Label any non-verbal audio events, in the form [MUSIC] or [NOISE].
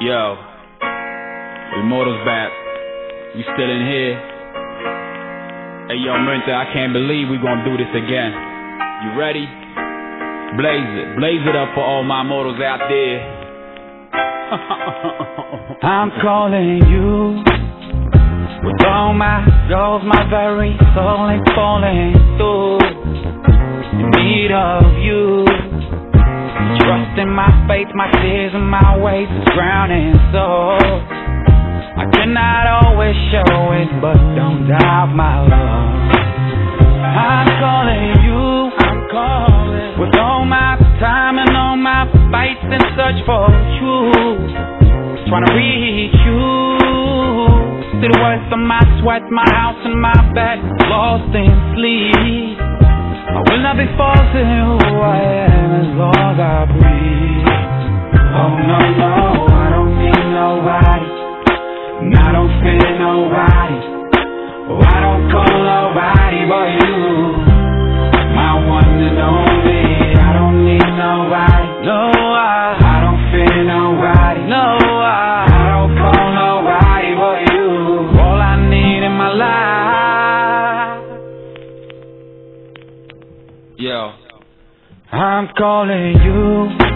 Yo, Immortals back. You still in here? Hey, yo, Minta, I can't believe we're gonna do this again. You ready? Blaze it, blaze it up for all my mortals out there. [LAUGHS] I'm calling you with all my goals, my very soul ain't falling through. In need of you. Trust in my faith, my tears and my ways is drowning so I cannot always show it, but don't doubt my love. I'm calling you, I'm calling with all my time and all my fights and search for truth. Trying to reach you through the worst of my sweat, my house and my bed, lost in sleep. I will not be I am And I don't fear nobody. Oh, I don't call nobody but you. My one and only. I don't need nobody. No, I, I don't nobody. No, I, I don't call nobody but you. All I need in my life. Yo, I'm calling you